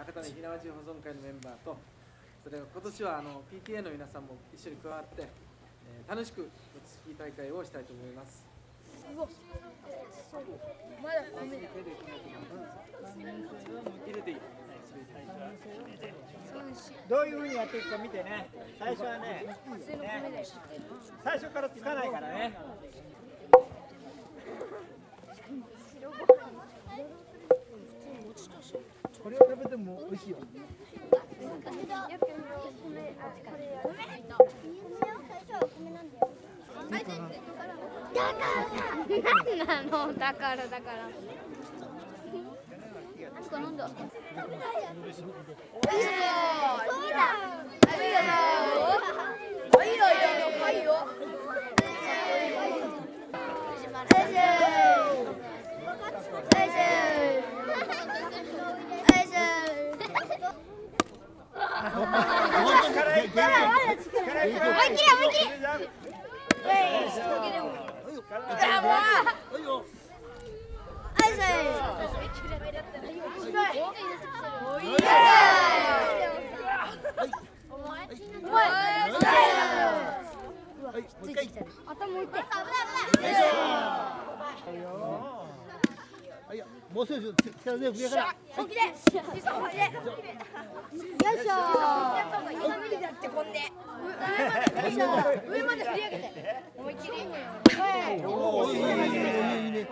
中谷ひなわじ保存会のメンバーとそれから今年はあの PTA の皆さんも一緒に加わって、えー楽しくスキー大会をしたいと思います。まだ米だ。入れていい。どういうふうにやっていくか見てね最初はね普通の米だよ。最初からつかないからねこれを食べても美味しいよ。なんなのだからだから。あそこ飲んだ。そう。だ。ありがとう。いいよいいよはいよ。辛い辛い辛い思いっきり思いっきり。頭置いて。もう少し力強く上から。本気で。よい。しょ。無理だっ。上まで振り上げて。思いっきり。おおいいねいいねいいねいいね。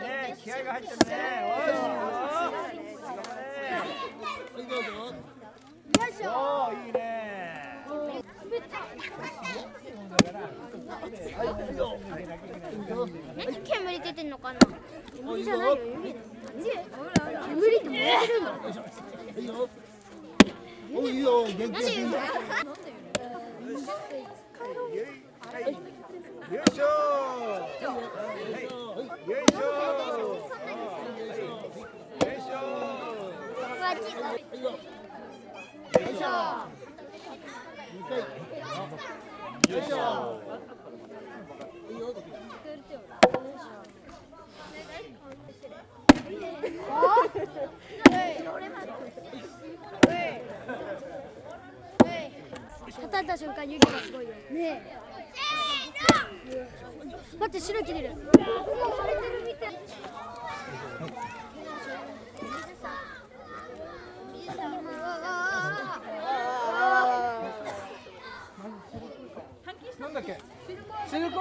ね気合が入ってるねはいどうぞ。おーいいね何煙出てんのかな？煙じゃないよ。指だ。煙って燃えてるの。はいよ。おいいよ元気。よいしょよいしょよいしょよ。いしょ。よいしょ。はいよ。叩いた瞬間湯気がすごいよ。ねえ。待って白い木出る。もう枯れてるみたい。なんだっけ。シルコ。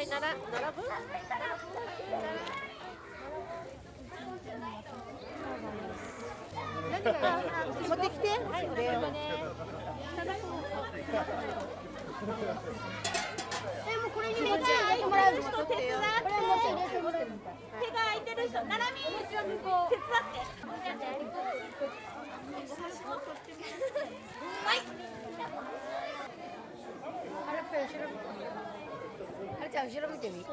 はい、なら、並ぶ。持ってきて。はい、お礼を。えもうこれにめっちゃ入れてもらうの。手伝って。これもうちょいてもらうの。手が空いてる人、ならみ。手伝って。あれちゃん後ろ見てみ。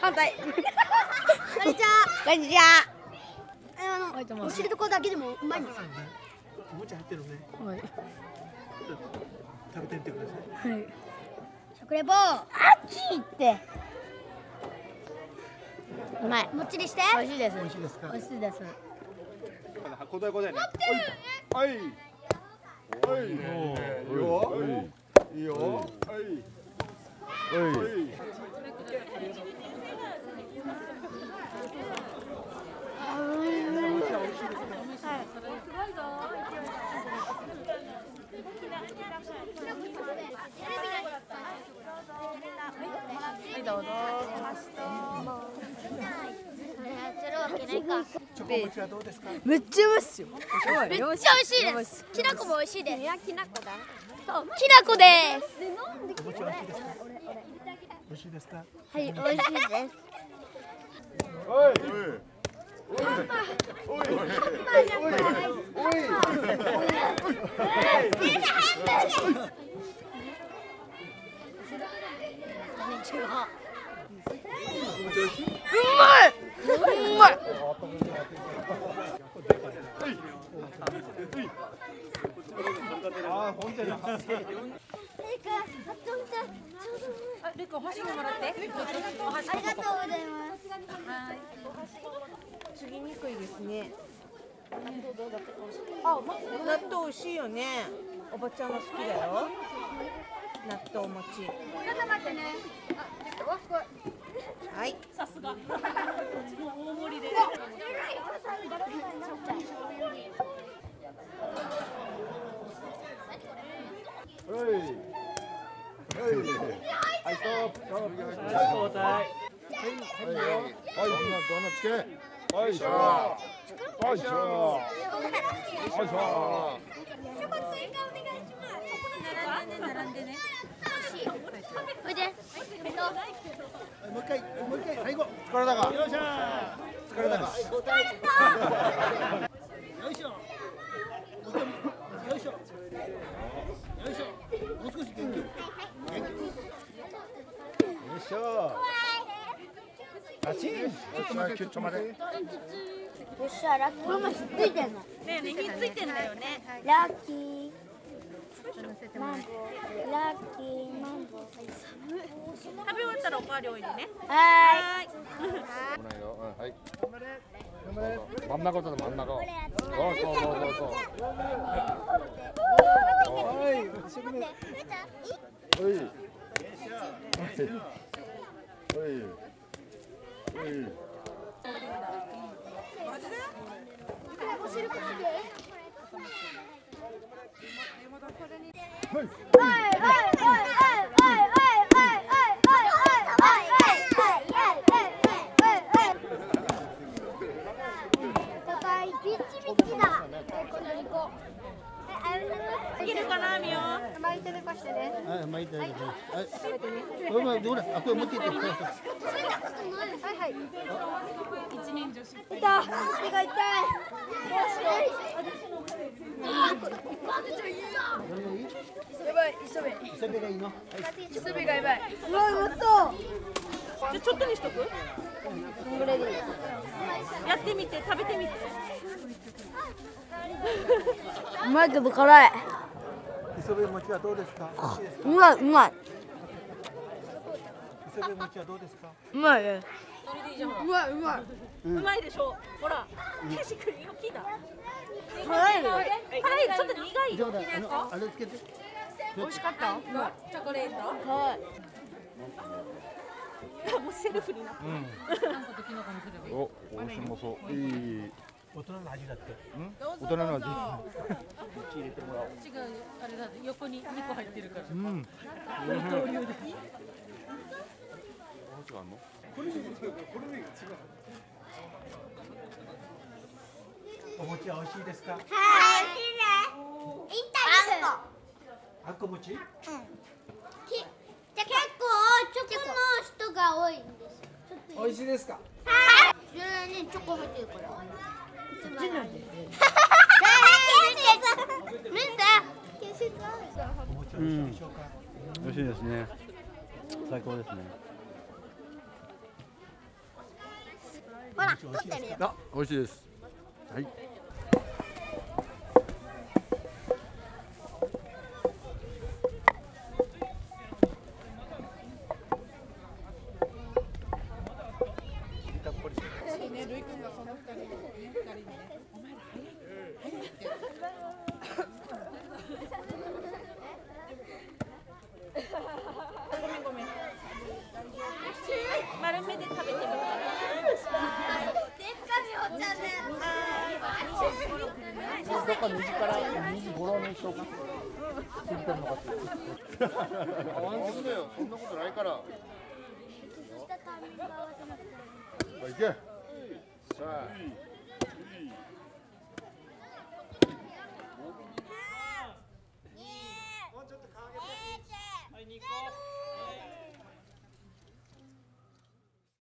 反対。こんにちは。こんにちは。あのお尻とこだけでもうまいんですよ。おもちゃ入ってるね。はい。食べてみてください。はい。食レポ。あっち行って。うまい。もっちりして。美味しいです。美味しいですか？美。味しいです。答え答えねはいはいはいいいよいいよはいはい。めっちゃうまいっすよ。めっちゃ美味しいです。きなこも美味しいです。きなこだ。そう、きなこです。美味しいですか？美味しいですか。はい、美味しいです。はいこんにちは。うまいあー、本当に。あ、レコお箸ももらって。お箸。ありがとうございますはいお箸。次にくいですね。あ、納豆美味しいよね。おばちゃんが好きだよ。納豆餅。ちょっと待ってねあ、できたわすごいはい。さすが。大盛りで。はい。はい。はい、ストップ。ストップ。はい、交代。はい、はい、はい、どんなつけ。はい、しょ。はい、しょ。はい、しょ。並んで並んでね。おいでもう一回もう一回最後疲れたか。よいしょ。疲れたか。よいしょよいしょよいしょもう少し元気元気よいしょ。あち。ょっと待って、ちょっと待って。よっしゃラッキーこれもひっついてんのねえねえ、ひっついてんだよね。ラッキーマンボウラッキーマンボウ食べ終わったらおかわりおいでね。はーい。危ないよ。うん、はい。真ん中と真ん中。そうそうそうそうそう。はい。はい。はい。はい。ビッチビチだいけるかな、みお。いてるかしてねはい巻いてはいこれもどれあこれ持っていってはい。はい。痛い。手が痛い。やばい。磯部磯辺がい。い。の磯部がやばい。うわうまそうじゃちょっとにしとく。やってみて、食べてみて。うまい。けど辛い。磯辺餅はどうですかうまい。うまい。はどうですか？うまいね。それでいいじゃん。うまいうまい。うまいでしょ？ほら、ケシ君今聞いた。辛いよ辛い、ちょっと苦い。よ。じゃああのあれつけて。美味しかった？チョコレート？はい。もうセルフになって。お、美味しもそう。い。い。大人の味だって大人の味。違うあれだ。横に二個入ってるから。うん。お餅は美味しいですか？はい。あんこ餅？じゃ結構チョコの人が多いんです美味しいですか？はい。それにチョコ入ってるから。こっちなんでうか美味しいですね。最高ですね。ほら取ってるよあ、美味しいです。はい。丸めで食べてみて。でっかみおちゃんねどっか右から右五郎にしようか。ついのかって。あ、本当だよ。そん。なことないから。したタイミング合わせなくていけ。さあ。もうちょっと顔上げてはい、2個